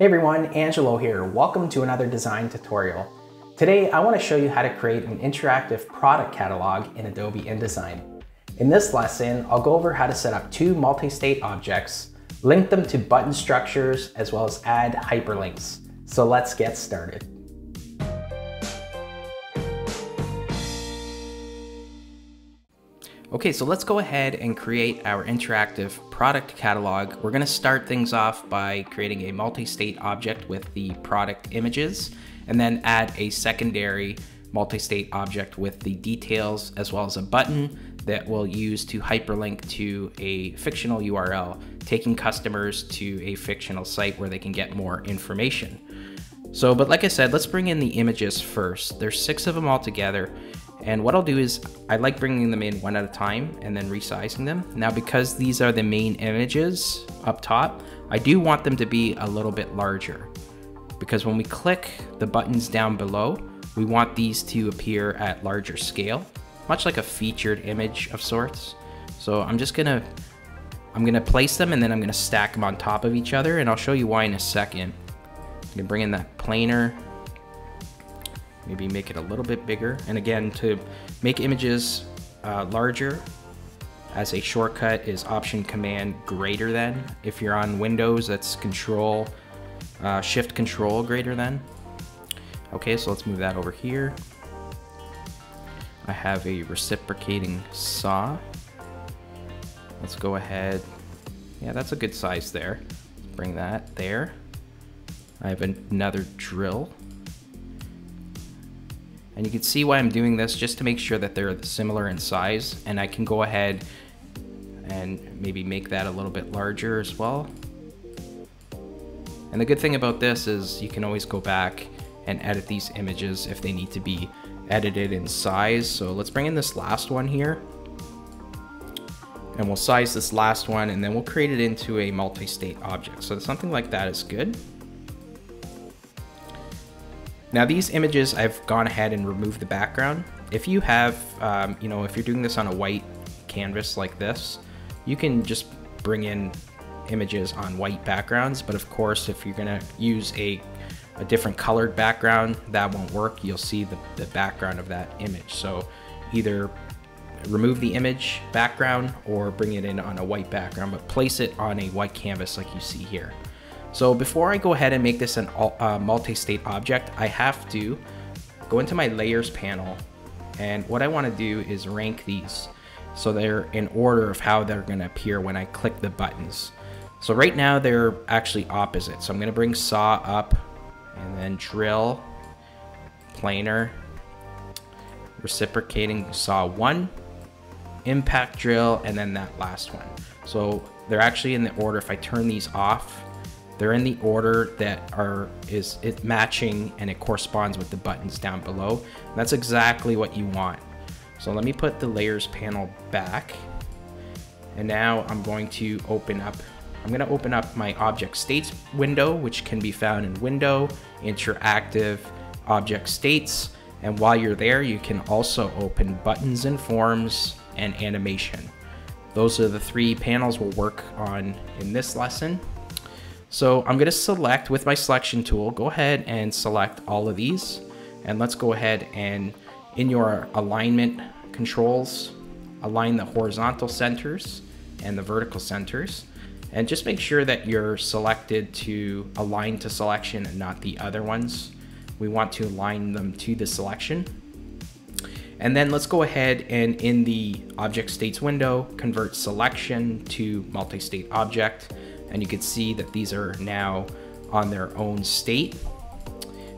Hey everyone, Angelo here. Welcome to another design tutorial. Today I want to show you how to create an interactive product catalog in Adobe InDesign. In this lesson, I'll go over how to set up two multi-state objects, link them to button structures, as well as add hyperlinks. So let's get started. Okay, so let's go ahead and create our interactive product catalog. We're gonna start things off by creating a multi-state object with the product images, and then add a secondary multi-state object with the details as well as a button that we'll use to hyperlink to a fictional URL, taking customers to a fictional site where they can get more information. So, but like I said, let's bring in the images first. There's six of them all together. And what I'll do is I like bringing them in one at a time and then resizing them. Now, because these are the main images up top, I do want them to be a little bit larger because when we click the buttons down below, we want these to appear at larger scale, much like a featured image of sorts. So I'm just gonna, I'm gonna place them and then I'm gonna stack them on top of each other and I'll show you why in a second. I'm gonna bring in that planer maybe make it a little bit bigger. And again, to make images uh, larger, as a shortcut is Option Command greater than. If you're on Windows, that's Control, uh, Shift Control greater than. Okay, so let's move that over here. I have a reciprocating saw. Let's go ahead. Yeah, that's a good size there. Bring that there. I have another drill. And you can see why I'm doing this just to make sure that they're similar in size and I can go ahead and maybe make that a little bit larger as well. And the good thing about this is you can always go back and edit these images if they need to be edited in size. So let's bring in this last one here. And we'll size this last one and then we'll create it into a multi-state object. So something like that is good. Now these images, I've gone ahead and removed the background. If you have, um, you know, if you're doing this on a white canvas like this, you can just bring in images on white backgrounds. But of course, if you're gonna use a, a different colored background, that won't work. You'll see the, the background of that image. So either remove the image background or bring it in on a white background, but place it on a white canvas like you see here. So before I go ahead and make this a uh, multi-state object, I have to go into my layers panel. And what I want to do is rank these so they're in order of how they're going to appear when I click the buttons. So right now they're actually opposite. So I'm going to bring saw up and then drill, planer, reciprocating saw one, impact drill, and then that last one. So they're actually in the order. If I turn these off, they're in the order that are is it matching and it corresponds with the buttons down below. And that's exactly what you want. So let me put the layers panel back. And now I'm going to open up, I'm going to open up my object states window, which can be found in window, interactive, object states. And while you're there, you can also open buttons and forms and animation. Those are the three panels we'll work on in this lesson. So I'm gonna select with my selection tool, go ahead and select all of these. And let's go ahead and in your alignment controls, align the horizontal centers and the vertical centers. And just make sure that you're selected to align to selection and not the other ones. We want to align them to the selection. And then let's go ahead and in the object states window, convert selection to multi-state object and you can see that these are now on their own state.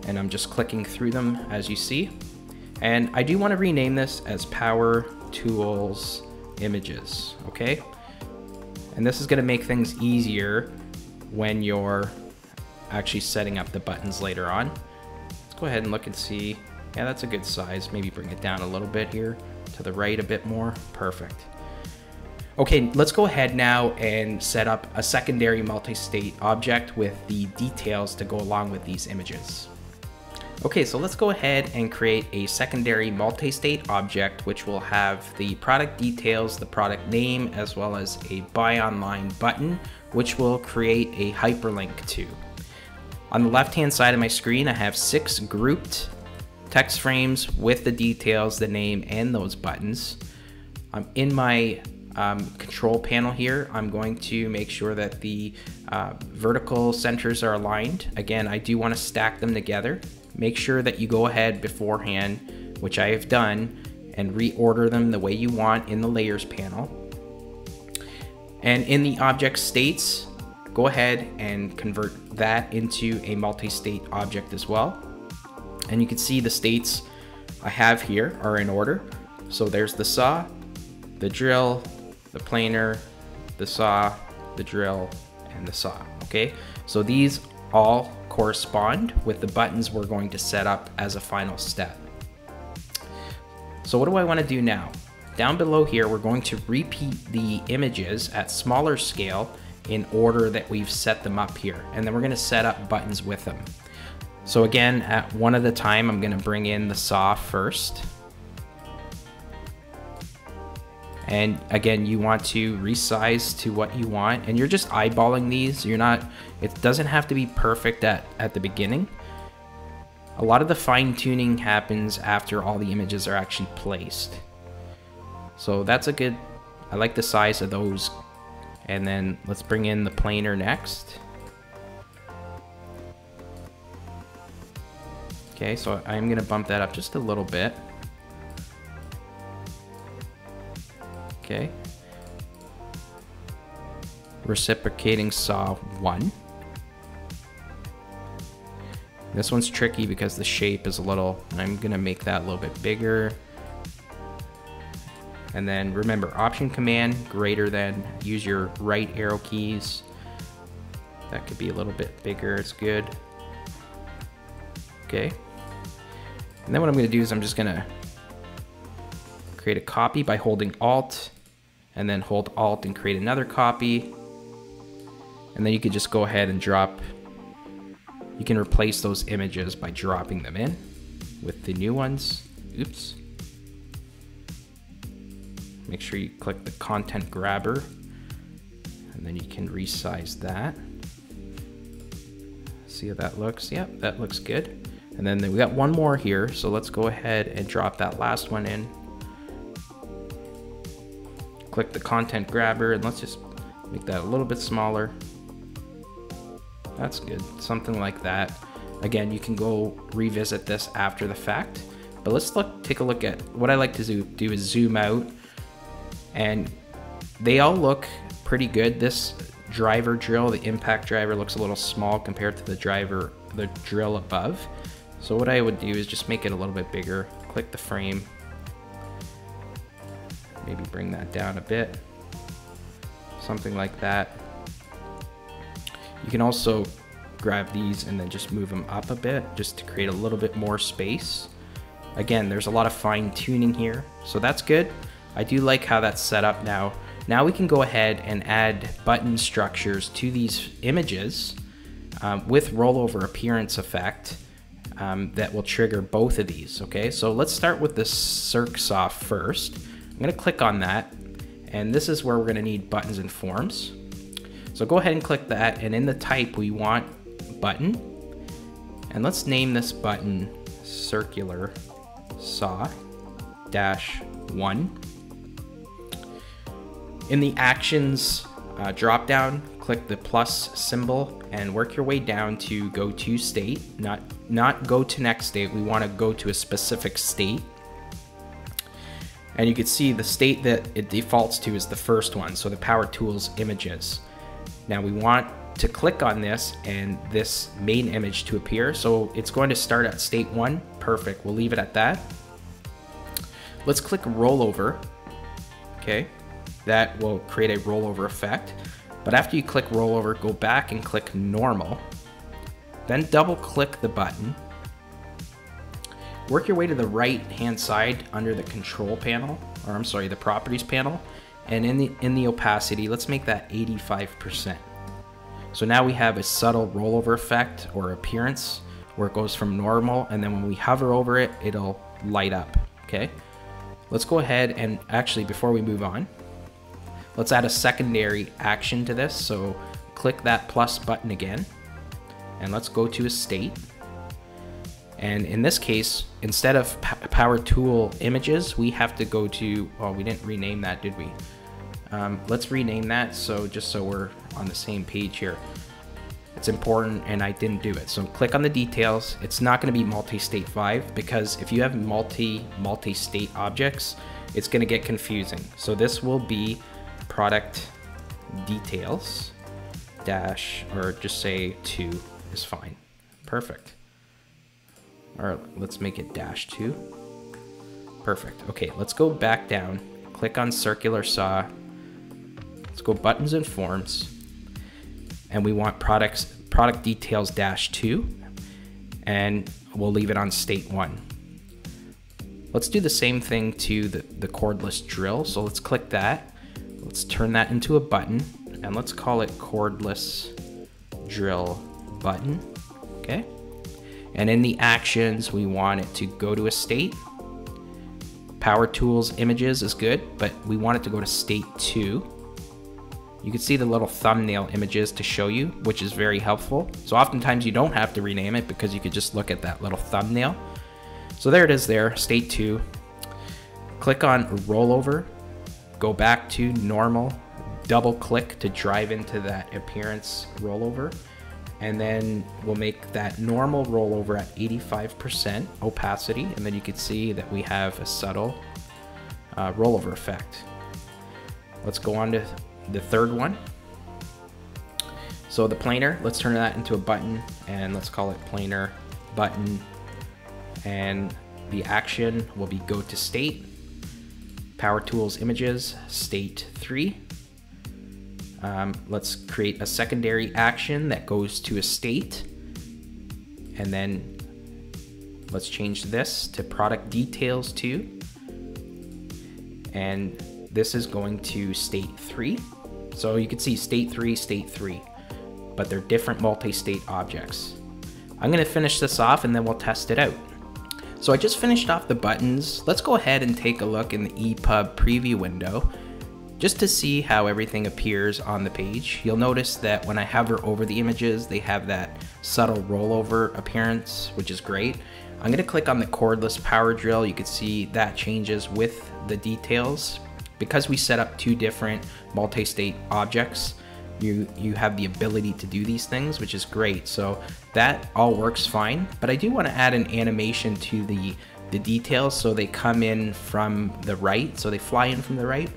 And I'm just clicking through them as you see. And I do want to rename this as power tools images okay? And this is going to make things easier when you're actually setting up the buttons later on. Let's go ahead and look and see. Yeah that's a good size. Maybe bring it down a little bit here to the right a bit more. Perfect Okay, let's go ahead now and set up a secondary multi-state object with the details to go along with these images. Okay, so let's go ahead and create a secondary multi-state object which will have the product details, the product name, as well as a buy online button which will create a hyperlink to. On the left hand side of my screen, I have six grouped text frames with the details, the name, and those buttons. I'm in my um, control panel here, I'm going to make sure that the uh, vertical centers are aligned. Again, I do want to stack them together. Make sure that you go ahead beforehand, which I have done, and reorder them the way you want in the layers panel. And in the object states, go ahead and convert that into a multi-state object as well. And you can see the states I have here are in order. So there's the saw, the drill, the planer, the saw, the drill, and the saw, okay? So these all correspond with the buttons we're going to set up as a final step. So what do I wanna do now? Down below here, we're going to repeat the images at smaller scale in order that we've set them up here. And then we're gonna set up buttons with them. So again, at one at a time, I'm gonna bring in the saw first. And again, you want to resize to what you want and you're just eyeballing these. You're not, it doesn't have to be perfect at, at the beginning. A lot of the fine tuning happens after all the images are actually placed. So that's a good, I like the size of those. And then let's bring in the planer next. Okay, so I'm gonna bump that up just a little bit. Okay. Reciprocating saw 1. This one's tricky because the shape is a little, I'm gonna make that a little bit bigger. And then remember, option command greater than, use your right arrow keys. That could be a little bit bigger, it's good. Okay. And then what I'm gonna do is I'm just gonna create a copy by holding Alt and then hold Alt and create another copy. And then you could just go ahead and drop, you can replace those images by dropping them in with the new ones. Oops. Make sure you click the content grabber and then you can resize that. See how that looks? Yep, that looks good. And then we got one more here, so let's go ahead and drop that last one in click the content grabber and let's just make that a little bit smaller. That's good, something like that. Again, you can go revisit this after the fact, but let's look, take a look at what I like to do, is zoom out and they all look pretty good. This driver drill, the impact driver looks a little small compared to the driver, the drill above. So what I would do is just make it a little bit bigger, click the frame, Maybe bring that down a bit. Something like that. You can also grab these and then just move them up a bit just to create a little bit more space. Again, there's a lot of fine tuning here, so that's good. I do like how that's set up now. Now we can go ahead and add button structures to these images um, with rollover appearance effect um, that will trigger both of these, okay? So let's start with the Circ Saw first. I'm gonna click on that, and this is where we're gonna need buttons and forms. So go ahead and click that, and in the type we want button, and let's name this button circular saw dash one. In the actions uh, drop down, click the plus symbol and work your way down to go to state, not, not go to next state. We wanna go to a specific state. And you can see the state that it defaults to is the first one, so the Power Tools images. Now we want to click on this and this main image to appear. So it's going to start at state one. Perfect, we'll leave it at that. Let's click rollover. Okay, that will create a rollover effect. But after you click rollover, go back and click normal. Then double click the button Work your way to the right hand side under the control panel, or I'm sorry, the properties panel. And in the, in the opacity, let's make that 85%. So now we have a subtle rollover effect or appearance where it goes from normal and then when we hover over it, it'll light up, okay? Let's go ahead and actually, before we move on, let's add a secondary action to this. So click that plus button again. and let's go to a state. And in this case, instead of power tool images, we have to go to, well, we didn't rename that, did we? Um, let's rename that so just so we're on the same page here. It's important and I didn't do it. So click on the details. It's not gonna be multi-state 5 because if you have multi, multi-state objects, it's gonna get confusing. So this will be product details dash, or just say two is fine. Perfect. Or let's make it dash two. Perfect. Okay, let's go back down. Click on circular saw. Let's go buttons and forms. And we want products product details dash two. And we'll leave it on state one. Let's do the same thing to the, the cordless drill. So let's click that. Let's turn that into a button and let's call it cordless drill button. Okay. And in the actions, we want it to go to a state. Power tools images is good, but we want it to go to state two. You can see the little thumbnail images to show you, which is very helpful. So oftentimes you don't have to rename it because you could just look at that little thumbnail. So there it is there, state two. Click on rollover, go back to normal, double click to drive into that appearance rollover and then we'll make that normal rollover at 85% opacity and then you can see that we have a subtle uh, rollover effect. Let's go on to the third one. So the planer, let's turn that into a button and let's call it planer button and the action will be go to state, power tools images, state 3, um, let's create a secondary action that goes to a state. And then let's change this to product details too. And this is going to state three. So you can see state three, state three, but they're different multi-state objects. I'm gonna finish this off and then we'll test it out. So I just finished off the buttons. Let's go ahead and take a look in the EPUB preview window just to see how everything appears on the page, you'll notice that when I hover over the images, they have that subtle rollover appearance, which is great. I'm gonna click on the cordless power drill. You can see that changes with the details. Because we set up two different multi-state objects, you, you have the ability to do these things, which is great. So that all works fine, but I do wanna add an animation to the, the details so they come in from the right, so they fly in from the right.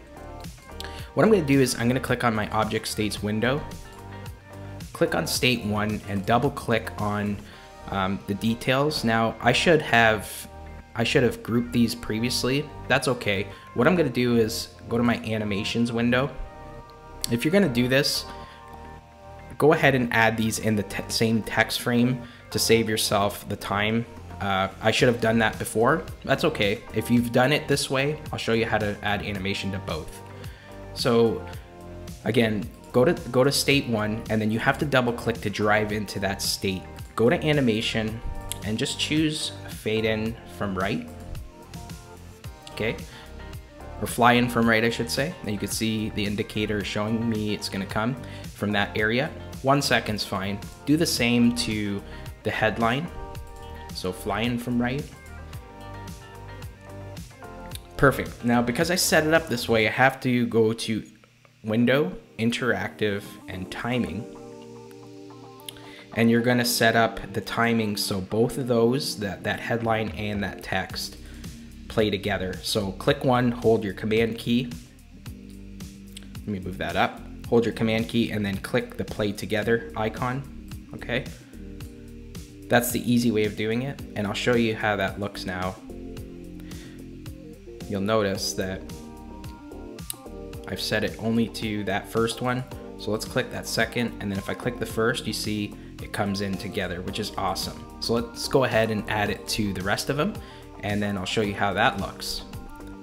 What I'm gonna do is I'm gonna click on my object states window, click on state one and double click on um, the details. Now I should have I should have grouped these previously. That's okay. What I'm gonna do is go to my animations window. If you're gonna do this, go ahead and add these in the te same text frame to save yourself the time. Uh, I should have done that before. That's okay. If you've done it this way, I'll show you how to add animation to both. So again, go to go to state one and then you have to double click to drive into that state. Go to animation and just choose fade in from right. Okay. Or fly in from right, I should say. And you can see the indicator showing me it's gonna come from that area. One second's fine. Do the same to the headline. So fly in from right. Perfect. Now, because I set it up this way, I have to go to Window, Interactive, and Timing. And you're going to set up the timing so both of those, that, that headline and that text, play together. So click one, hold your command key. Let me move that up. Hold your command key and then click the play together icon. Okay. That's the easy way of doing it. And I'll show you how that looks now you'll notice that I've set it only to that first one. So let's click that second, and then if I click the first, you see it comes in together, which is awesome. So let's go ahead and add it to the rest of them, and then I'll show you how that looks.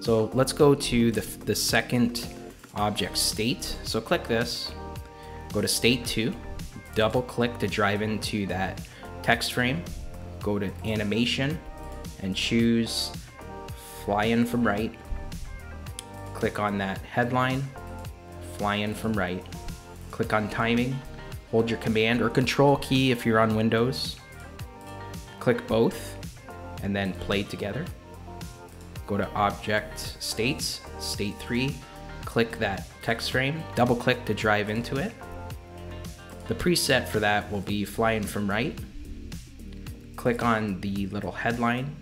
So let's go to the, the second object state. So click this, go to state two, double click to drive into that text frame, go to animation, and choose fly in from right, click on that headline, fly in from right, click on timing, hold your command or control key if you're on Windows. Click both and then play together. Go to object states, state three, click that text frame, double click to drive into it. The preset for that will be flying from right. Click on the little headline,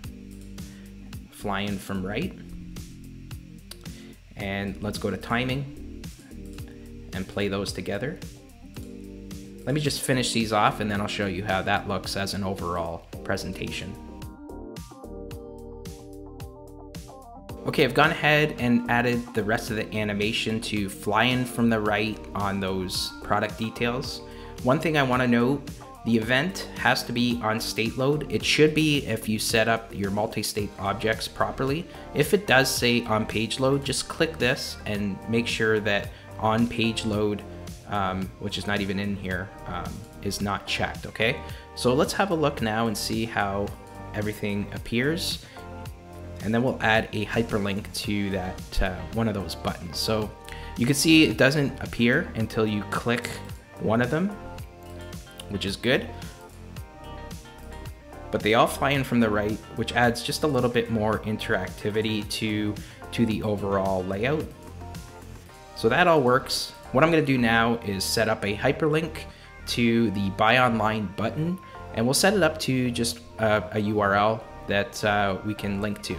flying from right. And let's go to timing and play those together. Let me just finish these off and then I'll show you how that looks as an overall presentation. Okay, I've gone ahead and added the rest of the animation to fly in from the right on those product details. One thing I wanna note, the event has to be on state load. It should be if you set up your multi-state objects properly. If it does say on page load, just click this and make sure that on page load um, which is not even in here, um, is not checked, okay? So let's have a look now and see how everything appears. And then we'll add a hyperlink to that uh, one of those buttons. So you can see it doesn't appear until you click one of them, which is good. But they all fly in from the right, which adds just a little bit more interactivity to, to the overall layout. So that all works. What I'm going to do now is set up a hyperlink to the buy online button and we'll set it up to just a, a URL that uh, we can link to.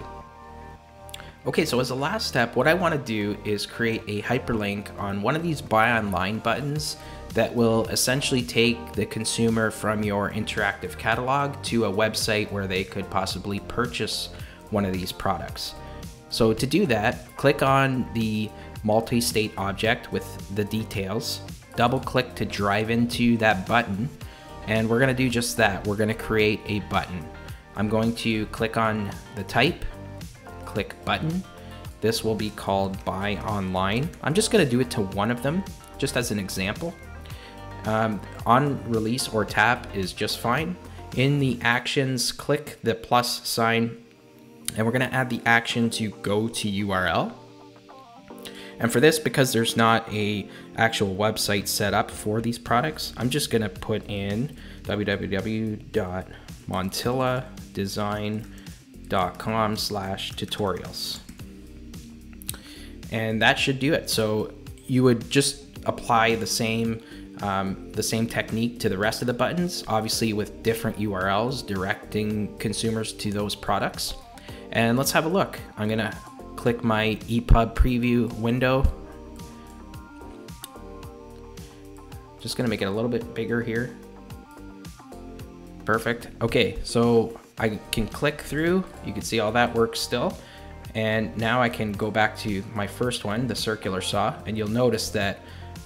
Okay, so as a last step, what I want to do is create a hyperlink on one of these buy online buttons that will essentially take the consumer from your interactive catalog to a website where they could possibly purchase one of these products. So to do that, click on the multi-state object with the details. Double click to drive into that button. And we're gonna do just that. We're gonna create a button. I'm going to click on the type, click button. Mm-hmm. This will be called buy online. I'm just gonna do it to one of them, just as an example. Um, on release or tap is just fine. In the actions, click the plus sign and we're gonna add the action to go to URL. And for this, because there's not a actual website set up for these products, I'm just gonna put in www.montilladesign.com slash tutorials. And that should do it. So you would just apply the same um, the same technique to the rest of the buttons, obviously with different URLs directing consumers to those products. And let's have a look. I'm gonna click my EPUB preview window. Just gonna make it a little bit bigger here. Perfect. Okay, so I can click through. You can see all that works still. And now I can go back to my first one, the circular saw, and you'll notice that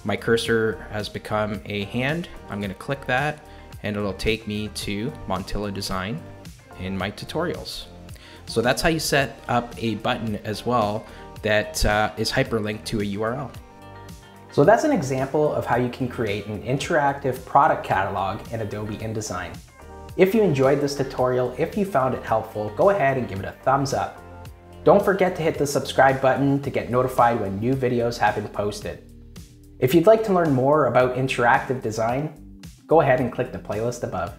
my cursor has become a hand. I'm gonna click that and it'll take me to Montilla Design in my tutorials. So that's how you set up a button as well that uh, is hyperlinked to a URL. So that's an example of how you can create an interactive product catalog in Adobe InDesign. If you enjoyed this tutorial, if you found it helpful, go ahead and give it a thumbs up. Don't forget to hit the subscribe button to get notified when new videos have been posted. If you'd like to learn more about interactive design, go ahead and click the playlist above.